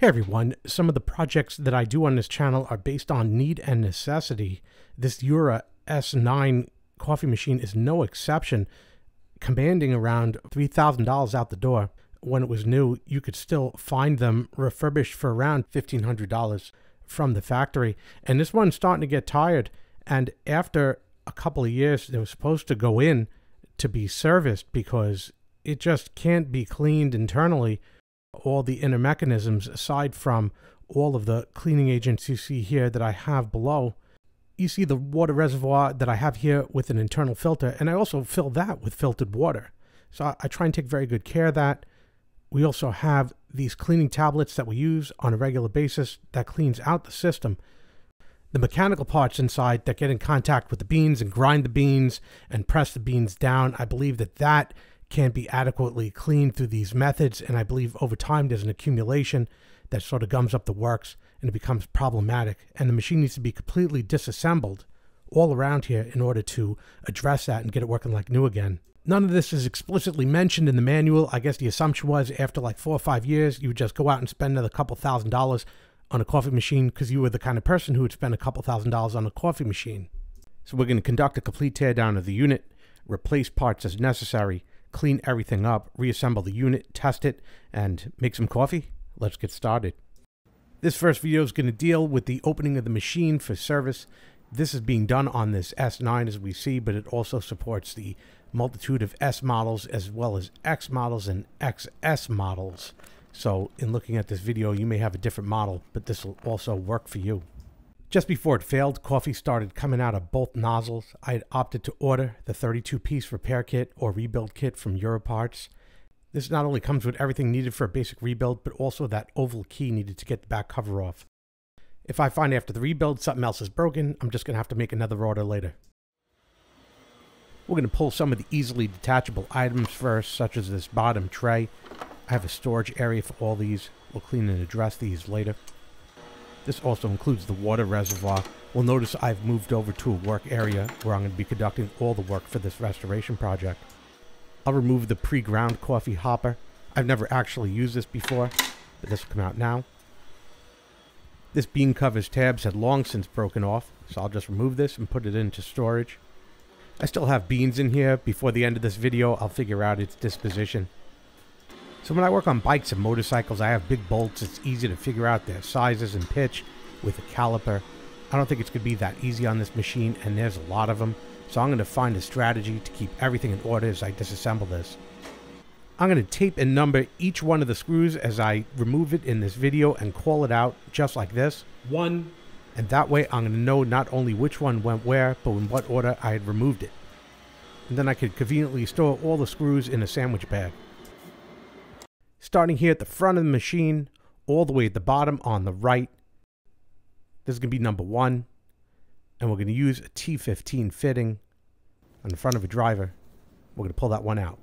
Hey everyone, some of the projects that I do on this channel are based on need and necessity. This Jura S9 coffee machine is no exception, commanding around $3,000 out the door. When it was new, you could still find them refurbished for around $1,500 from the factory. And this one's starting to get tired. And after a couple of years, it was supposed to go in to be serviced because it just can't be cleaned internally all the inner mechanisms aside from all of the cleaning agents you see here that I have below. You see the water reservoir that I have here with an internal filter, and I also fill that with filtered water. So I, I try and take very good care of that. We also have these cleaning tablets that we use on a regular basis that cleans out the system. The mechanical parts inside that get in contact with the beans and grind the beans and press the beans down, I believe that that can't be adequately cleaned through these methods. And I believe over time there's an accumulation that sort of gums up the works and it becomes problematic. And the machine needs to be completely disassembled all around here in order to address that and get it working like new again. None of this is explicitly mentioned in the manual. I guess the assumption was after like four or five years, you would just go out and spend another couple thousand dollars on a coffee machine because you were the kind of person who would spend a couple thousand dollars on a coffee machine. So we're going to conduct a complete teardown of the unit, replace parts as necessary, clean everything up, reassemble the unit, test it, and make some coffee? Let's get started. This first video is going to deal with the opening of the machine for service. This is being done on this S9 as we see, but it also supports the multitude of S models as well as X models and XS models. So in looking at this video, you may have a different model, but this will also work for you. Just before it failed, coffee started coming out of both nozzles. I had opted to order the 32 piece repair kit or rebuild kit from Jura parts. This not only comes with everything needed for a basic rebuild, but also that oval key needed to get the back cover off. If I find after the rebuild something else is broken, I'm just going to have to make another order later. We're going to pull some of the easily detachable items first, such as this bottom tray. I have a storage area for all these. We'll clean and address these later. This also includes the water reservoir. We'll notice I've moved over to a work area where I'm going to be conducting all the work for this restoration project. I'll remove the pre-ground coffee hopper. I've never actually used this before, but this will come out now. This bean cover's tabs had long since broken off, so I'll just remove this and put it into storage. I still have beans in here. Before the end of this video, I'll figure out its disposition. So when I work on bikes and motorcycles, I have big bolts. It's easy to figure out their sizes and pitch with a caliper. I don't think it's going to be that easy on this machine, and there's a lot of them. So I'm going to find a strategy to keep everything in order as I disassemble this. I'm going to tape and number each one of the screws as I remove it in this video and call it out just like this. One. And that way I'm going to know not only which one went where, but in what order I had removed it. And then I could conveniently store all the screws in a sandwich bag starting here at the front of the machine, all the way at the bottom on the right. This is going to be number one. And we're going to use a T15 fitting on the front of a driver. We're going to pull that one out.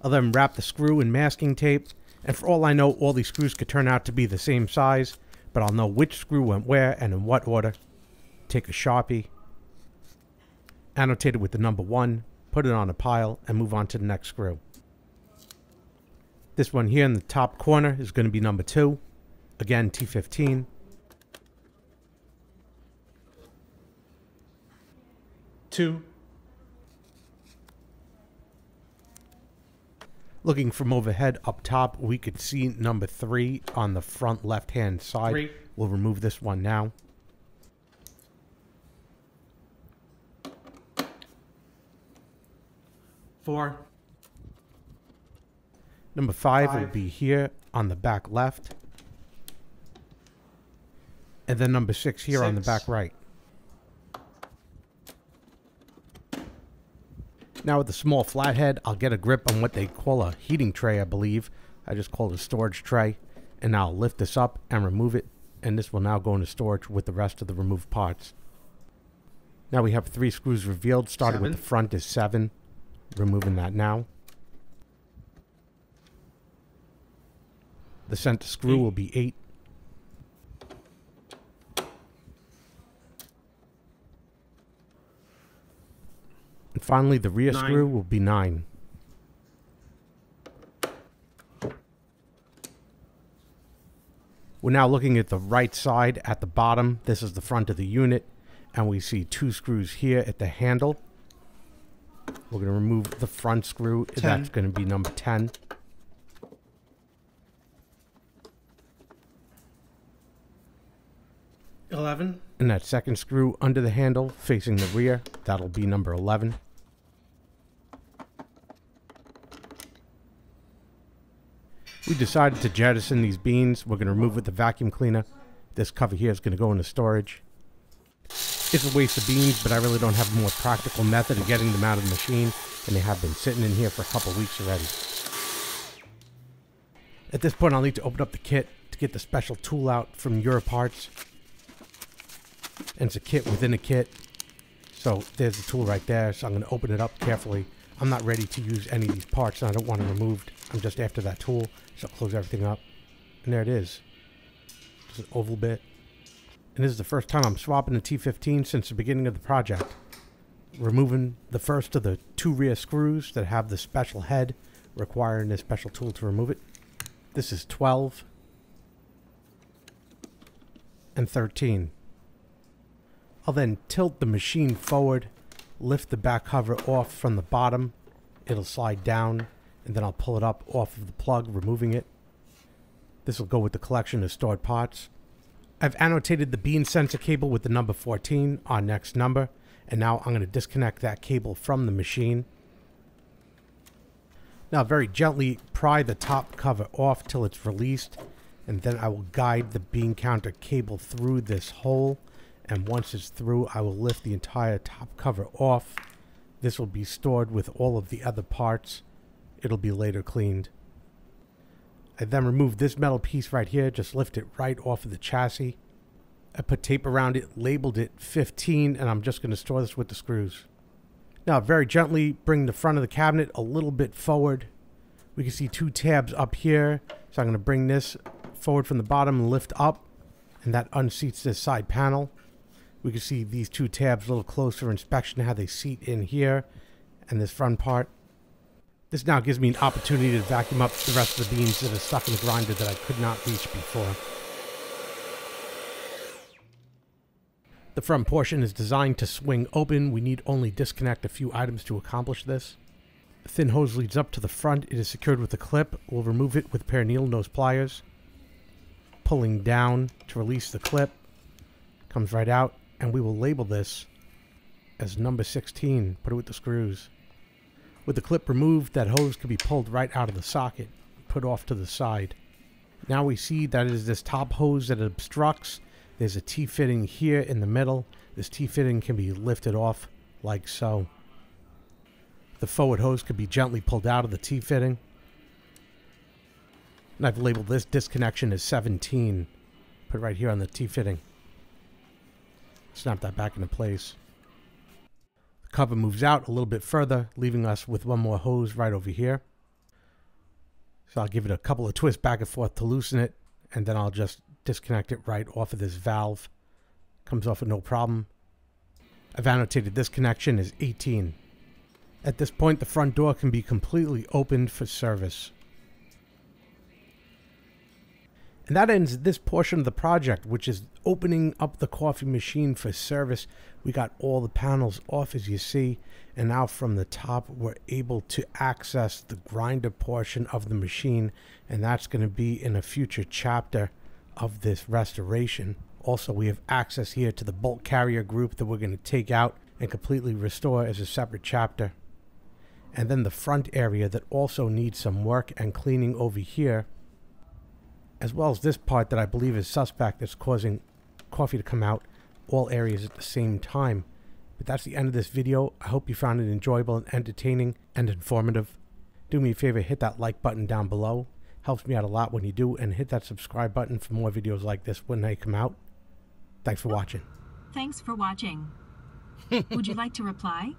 I'll then wrap the screw in masking tape. And for all I know, all these screws could turn out to be the same size. But I'll know which screw went where and in what order. Take a Sharpie. Annotate it with the number one put it on a pile, and move on to the next screw. This one here in the top corner is going to be number two. Again, T15. Two. Looking from overhead up top, we could see number three on the front left-hand side. Three. We'll remove this one now. Four. Number five, five will be here on the back left. And then number six here six. on the back right. Now with the small flathead, I'll get a grip on what they call a heating tray, I believe. I just call it a storage tray. And I'll lift this up and remove it. And this will now go into storage with the rest of the removed parts. Now we have three screws revealed, starting seven. with the front is seven removing that now. The center screw will be 8. And finally, the rear nine. screw will be 9. We're now looking at the right side at the bottom. This is the front of the unit. And we see two screws here at the handle we're going to remove the front screw. 10. That's going to be number 10. Eleven. And that second screw under the handle facing the rear, that'll be number 11. We decided to jettison these beans. We're going to remove with the vacuum cleaner. This cover here is going to go into storage. It's a waste of beans, but I really don't have a more practical method of getting them out of the machine, and they have been sitting in here for a couple weeks already. At this point, I'll need to open up the kit to get the special tool out from Jura parts. And it's a kit within a kit. So there's the tool right there. So I'm going to open it up carefully. I'm not ready to use any of these parts, and I don't want them removed. I'm just after that tool. So I'll close everything up. And there it is. Just an oval bit. And this is the first time I'm swapping the T15 since the beginning of the project. Removing the first of the two rear screws that have the special head, requiring a special tool to remove it. This is 12 and 13. I'll then tilt the machine forward, lift the back cover off from the bottom. It'll slide down, and then I'll pull it up off of the plug, removing it. This will go with the collection of stored parts. I've annotated the bean sensor cable with the number 14, our next number, and now I'm going to disconnect that cable from the machine. Now very gently pry the top cover off till it's released, and then I will guide the bean counter cable through this hole, and once it's through I will lift the entire top cover off. This will be stored with all of the other parts. It'll be later cleaned. I then remove this metal piece right here, just lift it right off of the chassis. I put tape around it, labeled it 15, and I'm just going to store this with the screws. Now, very gently bring the front of the cabinet a little bit forward. We can see two tabs up here, so I'm going to bring this forward from the bottom and lift up, and that unseats this side panel. We can see these two tabs a little closer inspection, how they seat in here, and this front part. This now gives me an opportunity to vacuum up the rest of the beans that are stuck in the grinder that I could not reach before. The front portion is designed to swing open. We need only disconnect a few items to accomplish this. The thin hose leads up to the front. It is secured with a clip. We'll remove it with a pair needle nose pliers. Pulling down to release the clip. Comes right out. And we will label this as number 16. Put it with the screws. With the clip removed, that hose can be pulled right out of the socket, put off to the side. Now we see that it is this top hose that obstructs. There's a T-fitting here in the middle. This T-fitting can be lifted off like so. The forward hose can be gently pulled out of the T-fitting. And I've labeled this disconnection as 17. Put right here on the T-fitting. Snap that back into place. The cover moves out a little bit further, leaving us with one more hose right over here. So I'll give it a couple of twists back and forth to loosen it, and then I'll just disconnect it right off of this valve. Comes off with no problem. I've annotated this connection as 18. At this point, the front door can be completely opened for service. And that ends this portion of the project, which is opening up the coffee machine for service. We got all the panels off as you see. And now from the top, we're able to access the grinder portion of the machine. And that's going to be in a future chapter of this restoration. Also, we have access here to the bolt carrier group that we're going to take out and completely restore as a separate chapter. And then the front area that also needs some work and cleaning over here as well as this part that I believe is suspect that's causing coffee to come out all areas at the same time. But that's the end of this video. I hope you found it enjoyable and entertaining and informative. Do me a favor, hit that like button down below. Helps me out a lot when you do. And hit that subscribe button for more videos like this when they come out. Thanks for watching. Thanks for watching. Would you like to reply?